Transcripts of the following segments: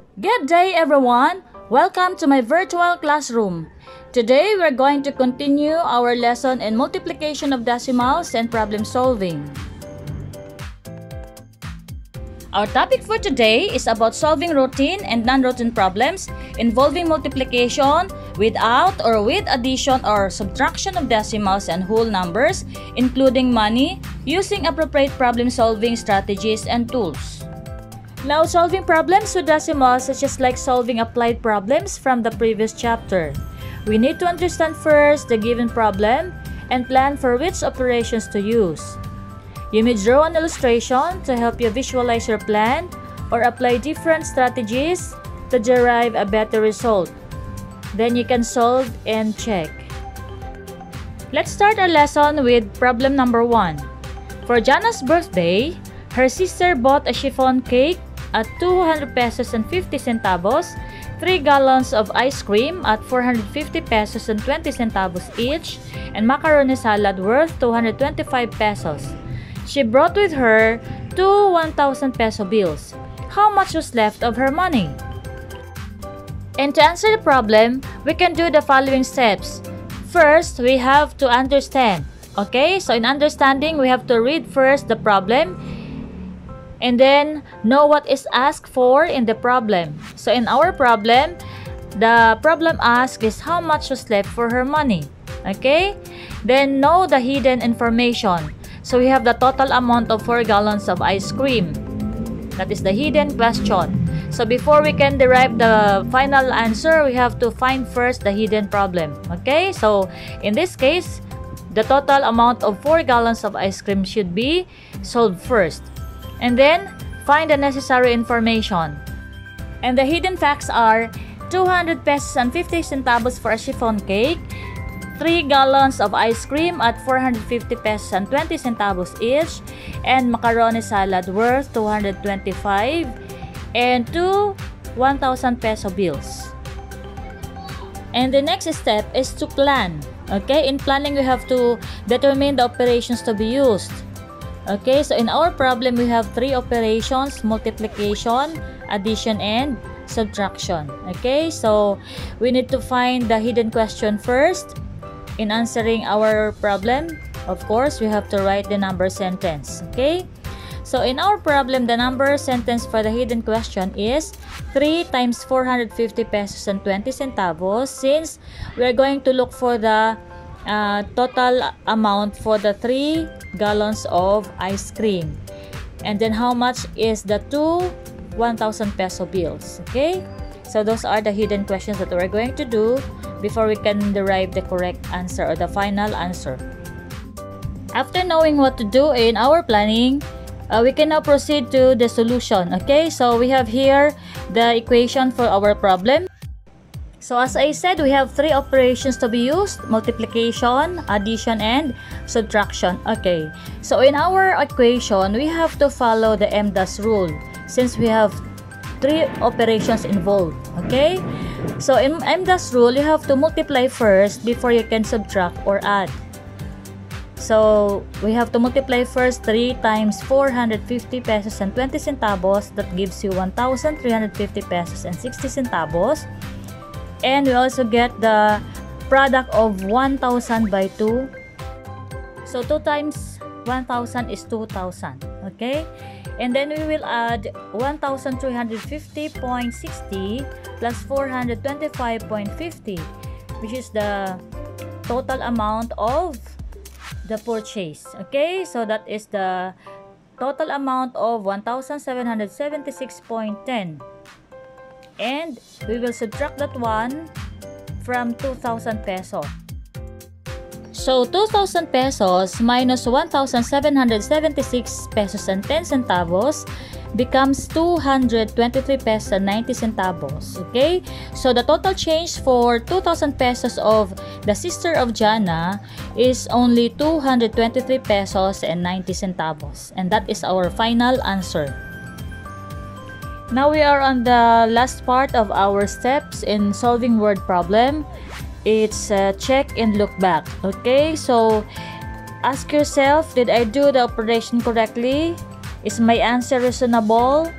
Good day, everyone! Welcome to my virtual classroom. Today, we're going to continue our lesson in multiplication of decimals and problem solving. Our topic for today is about solving routine and non-routine problems involving multiplication without or with addition or subtraction of decimals and whole numbers, including money, using appropriate problem-solving strategies and tools. Now, solving problems with decimals such as like solving applied problems from the previous chapter. We need to understand first the given problem and plan for which operations to use. You may draw an illustration to help you visualize your plan or apply different strategies to derive a better result. Then you can solve and check. Let's start our lesson with problem number 1. For Jana's birthday, her sister bought a chiffon cake at 200 pesos and 50 centavos, 3 gallons of ice cream at 450 pesos and 20 centavos each, and macaroni salad worth 225 pesos. She brought with her two 1,000 peso bills. How much was left of her money? And to answer the problem, we can do the following steps. First, we have to understand. Okay, so in understanding, we have to read first the problem and then know what is asked for in the problem. So in our problem, the problem asked is how much was left for her money. Okay, then know the hidden information. So we have the total amount of 4 gallons of ice cream. That is the hidden question. So before we can derive the final answer, we have to find first the hidden problem. Okay? So in this case, the total amount of 4 gallons of ice cream should be solved first. And then, find the necessary information. And the hidden facts are 200 pesos and 50 centavos for a chiffon cake, 3 gallons of ice cream at 450 pesos and 20 centavos each, and macaroni salad worth 225, and 2 1,000 peso bills. And the next step is to plan. Okay, in planning we have to determine the operations to be used. Okay, so in our problem we have three operations, multiplication, addition, and subtraction. Okay, so we need to find the hidden question first in answering our problem, of course, we have to write the number sentence. Okay? So in our problem, the number sentence for the hidden question is 3 times 450 pesos and 20 centavos since we're going to look for the uh, total amount for the 3 gallons of ice cream. And then how much is the two 1,000 peso bills. Okay? So those are the hidden questions that we're going to do before we can derive the correct answer or the final answer. After knowing what to do in our planning, uh, we can now proceed to the solution. Okay, so we have here the equation for our problem. So as I said, we have three operations to be used, multiplication, addition, and subtraction. Okay, so in our equation, we have to follow the MDAS rule since we have three operations involved. Okay? So in MDAS rule, you have to multiply first before you can subtract or add. So we have to multiply first 3 times 450 pesos and 20 centavos. That gives you 1,350 pesos and 60 centavos. And we also get the product of 1,000 by 2. So 2 times 1,000 is 2,000. Okay? And then we will add 1,350.60 plus 425.50 which is the total amount of the purchase. Okay, so that is the total amount of 1,776.10 and we will subtract that one from 2,000 peso. So, 2,000 pesos minus 1,776 pesos and 10 centavos becomes 223 pesos and 90 centavos. Okay? So, the total change for 2,000 pesos of the sister of Jana is only 223 pesos and 90 centavos. And that is our final answer. Now we are on the last part of our steps in solving word problem. It's uh, check and look back okay? So ask yourself did i do the operation correctly? Is my answer reasonable?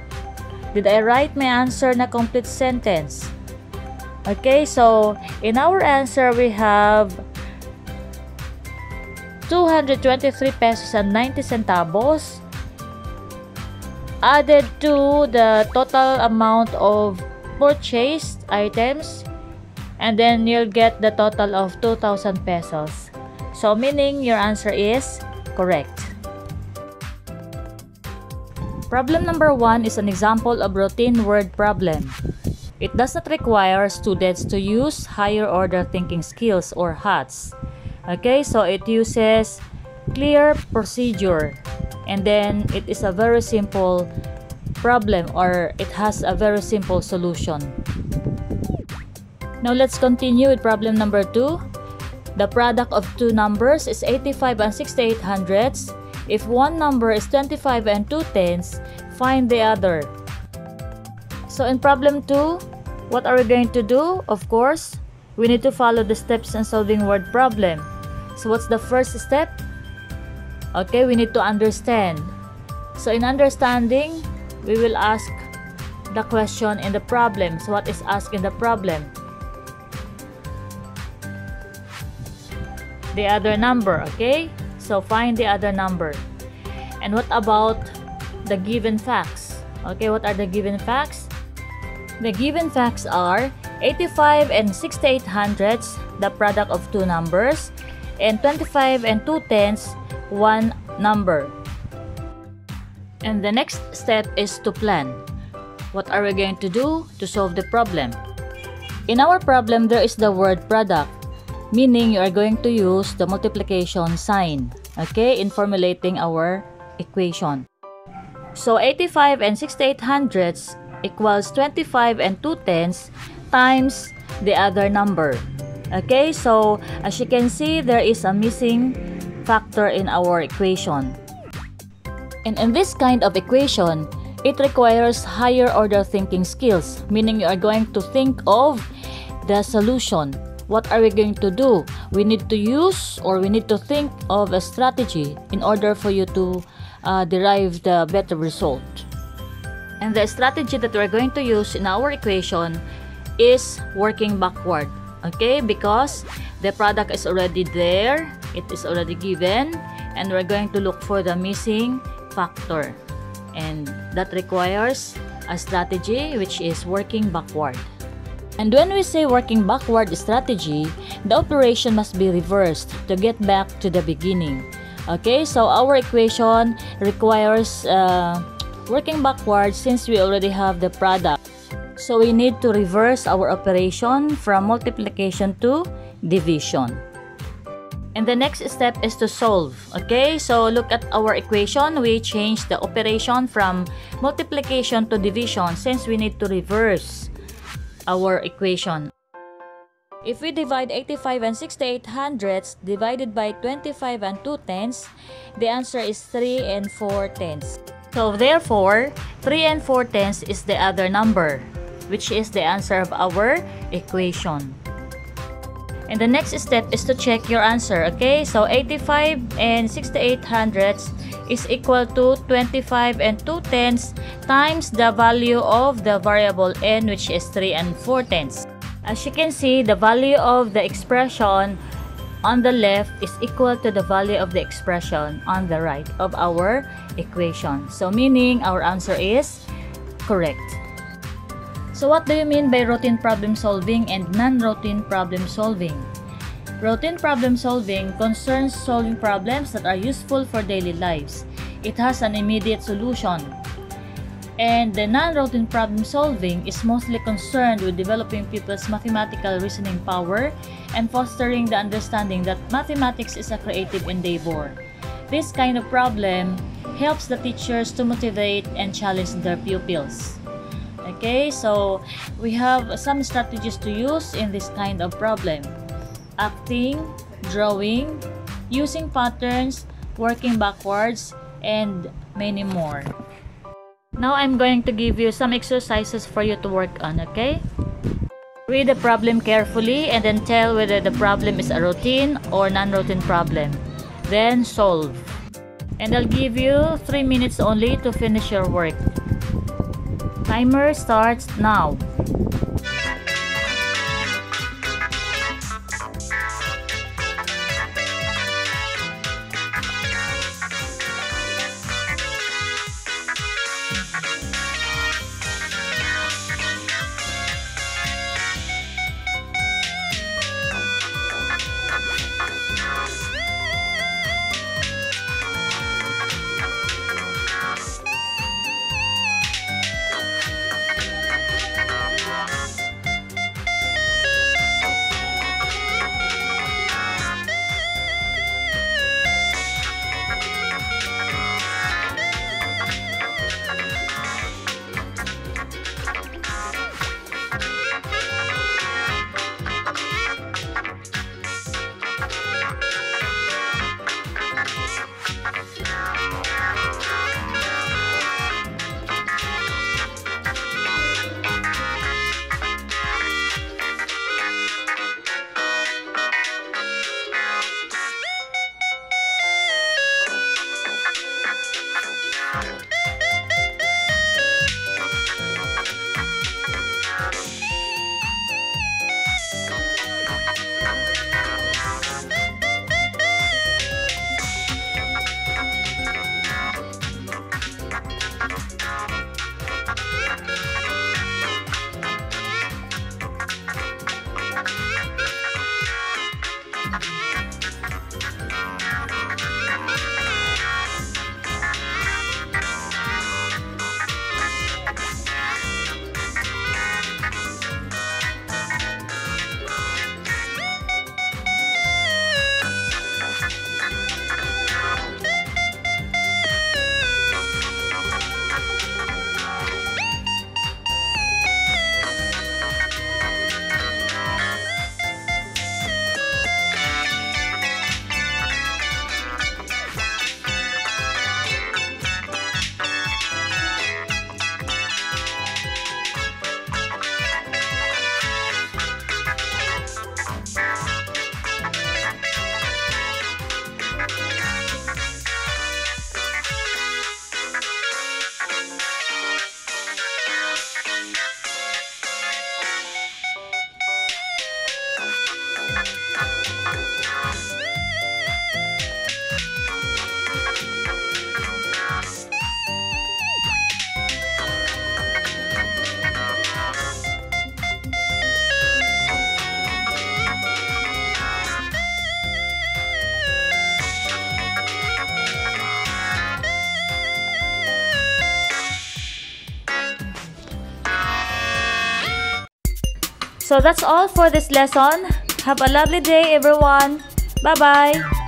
Did I write my answer in a complete sentence? Okay, so in our answer we have 223 pesos and 90 centavos added to the total amount of purchased items and then you'll get the total of 2,000 pesos. So meaning your answer is correct. Problem number 1 is an example of routine word problem. It does not require students to use higher order thinking skills or HOTS. Okay, so it uses clear procedure and then it is a very simple problem or it has a very simple solution. Now let's continue with problem number 2. The product of two numbers is 85 and 68 hundredths. If one number is 25 and 2 tenths, find the other. So in problem 2, what are we going to do? Of course, we need to follow the steps in solving word problem. So what's the first step? Okay, we need to understand. So in understanding, we will ask the question in the problem. So what is asked in the problem? The other number, okay? So find the other number. And what about the given facts? Okay, what are the given facts? The given facts are 85 and 68 hundredths, the product of two numbers, and 25 and 2 tenths, one number. And the next step is to plan. What are we going to do to solve the problem? In our problem, there is the word product, meaning you are going to use the multiplication sign, okay, in formulating our equation. So 85 and 68 hundredths equals 25 and 2 tenths times the other number. Okay, so as you can see, there is a missing factor in our equation. And in this kind of equation, it requires higher order thinking skills, meaning you are going to think of the solution. What are we going to do? We need to use or we need to think of a strategy in order for you to uh, derive the better result. And the strategy that we're going to use in our equation is working backward. Okay, because the product is already there, it is already given, and we're going to look for the missing factor and that requires a strategy which is working backward. And when we say working backward strategy, the operation must be reversed to get back to the beginning. Okay, so our equation requires uh, working backward since we already have the product. So we need to reverse our operation from multiplication to division. And the next step is to solve. Okay, so look at our equation. We change the operation from multiplication to division since we need to reverse our equation. If we divide 85 and 68 hundredths divided by 25 and 2 tenths, the answer is 3 and 4 tenths. So therefore, 3 and 4 tenths is the other number, which is the answer of our equation. And the next step is to check your answer, okay? So 85 and 68 hundredths is equal to 25 and 2 tenths times the value of the variable n which is 3 and 4 tenths. As you can see, the value of the expression on the left is equal to the value of the expression on the right of our equation. So meaning our answer is correct. So what do you mean by routine problem solving and non-routine problem solving? Routine problem solving concerns solving problems that are useful for daily lives. It has an immediate solution. And the non-routine problem solving is mostly concerned with developing people's mathematical reasoning power and fostering the understanding that mathematics is a creative endeavor. This kind of problem helps the teachers to motivate and challenge their pupils. Okay, so we have some strategies to use in this kind of problem. Acting, drawing, using patterns, working backwards, and many more. Now I'm going to give you some exercises for you to work on, okay? Read the problem carefully and then tell whether the problem is a routine or non-routine problem. Then solve. And I'll give you 3 minutes only to finish your work. Timer starts now. So that's all for this lesson. Have a lovely day everyone. Bye-bye.